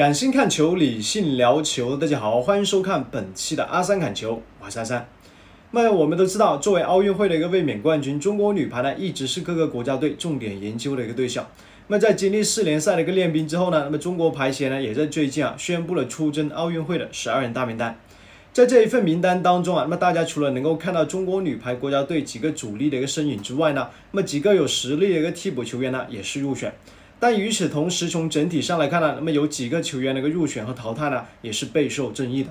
感性看球，理性聊球。大家好，欢迎收看本期的阿三看球，我是阿三。那我们都知道，作为奥运会的一个卫冕冠军，中国女排呢一直是各个国家队重点研究的一个对象。那么在经历四联赛的一个练兵之后呢，那么中国排协呢也在最近啊宣布了出征奥运会的十二人大名单。在这一份名单当中啊，那么大家除了能够看到中国女排国家队几个主力的一个身影之外呢，那么几个有实力的一个替补球员呢也是入选。但与此同时，从整体上来看呢，那么有几个球员的一个入选和淘汰呢，也是备受争议的。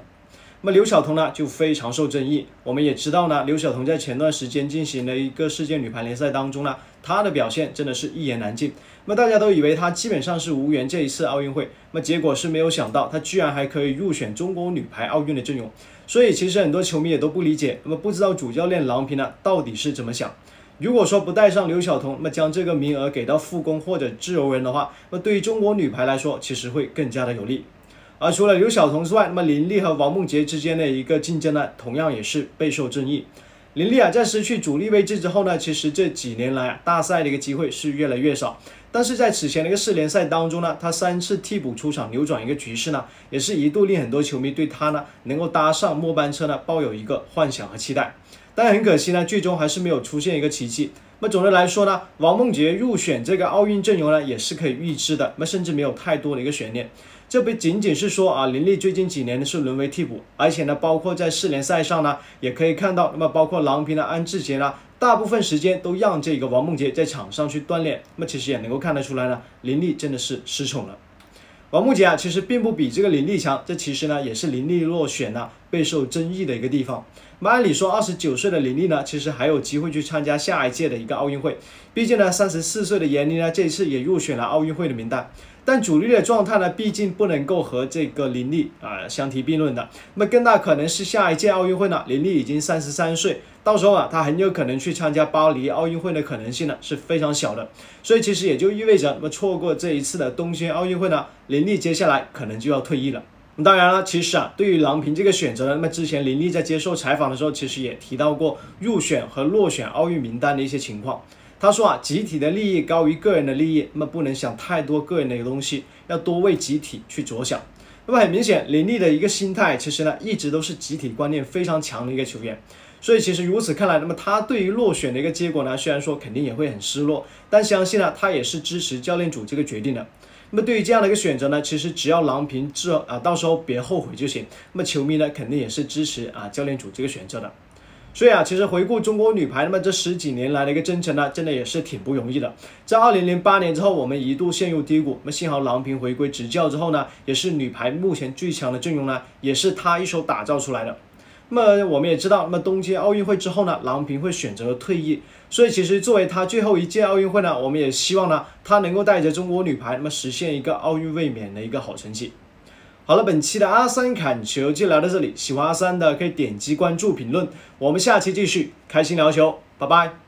那么刘晓彤呢，就非常受争议。我们也知道呢，刘晓彤在前段时间进行了一个世界女排联赛当中呢，她的表现真的是一言难尽。那么大家都以为她基本上是无缘这一次奥运会，那么结果是没有想到，她居然还可以入选中国女排奥运的阵容。所以其实很多球迷也都不理解，那么不知道主教练郎平呢，到底是怎么想？如果说不带上刘晓彤，那么将这个名额给到副攻或者自由人的话，那对于中国女排来说，其实会更加的有利。而除了刘晓彤之外，那么林莉和王梦洁之间的一个竞争呢，同样也是备受争议。林丽啊，在失去主力位置之后呢，其实这几年来大赛的一个机会是越来越少。但是在此前的一个四联赛当中呢，他三次替补出场扭转一个局势呢，也是一度令很多球迷对他呢能够搭上末班车呢抱有一个幻想和期待。但很可惜呢，最终还是没有出现一个奇迹。那总的来说呢，王梦洁入选这个奥运阵容呢，也是可以预知的。那甚至没有太多的一个悬念。这不仅仅是说啊，林丽最近几年呢是沦为替补，而且呢，包括在四联赛上呢，也可以看到，那么包括郎平的安志杰呢，大部分时间都让这个王梦洁在场上去锻炼。那么其实也能够看得出来呢，林丽真的是失宠了。王梦洁啊，其实并不比这个林丽强，这其实呢也是林丽落选呢备受争议的一个地方。那按理说，二十九岁的林丽呢，其实还有机会去参加下一届的一个奥运会。毕竟呢，三十四岁的闫妮呢，这一次也入选了奥运会的名单。但主力的状态呢，毕竟不能够和这个林丽啊相提并论的。那么更大可能是下一届奥运会呢，林丽已经三十三岁，到时候啊，她很有可能去参加巴黎奥运会的可能性呢是非常小的。所以其实也就意味着，那么错过这一次的东京奥运会呢，林丽接下来可能就要退役了。当然了，其实啊，对于郎平这个选择呢，那么之前林丽在接受采访的时候，其实也提到过入选和落选奥运名单的一些情况。他说啊，集体的利益高于个人的利益，那么不能想太多个人的一个东西，要多为集体去着想。那么很明显，林丽的一个心态，其实呢，一直都是集体观念非常强的一个球员。所以其实如此看来，那么他对于落选的一个结果呢，虽然说肯定也会很失落，但相信呢，他也是支持教练组这个决定的。那么对于这样的一个选择呢，其实只要郎平之啊，到时候别后悔就行。那么球迷呢，肯定也是支持啊教练组这个选择的。所以啊，其实回顾中国女排，那么这十几年来的一个征程呢，真的也是挺不容易的。在二零零八年之后，我们一度陷入低谷，那么幸好郎平回归执教之后呢，也是女排目前最强的阵容呢，也是她一手打造出来的。那么我们也知道，那么东京奥运会之后呢，郎平会选择退役。所以其实作为她最后一届奥运会呢，我们也希望呢，她能够带着中国女排，那么实现一个奥运卫冕的一个好成绩。好了，本期的阿三砍球就聊到这里。喜欢阿三的可以点击关注、评论。我们下期继续开心聊球，拜拜。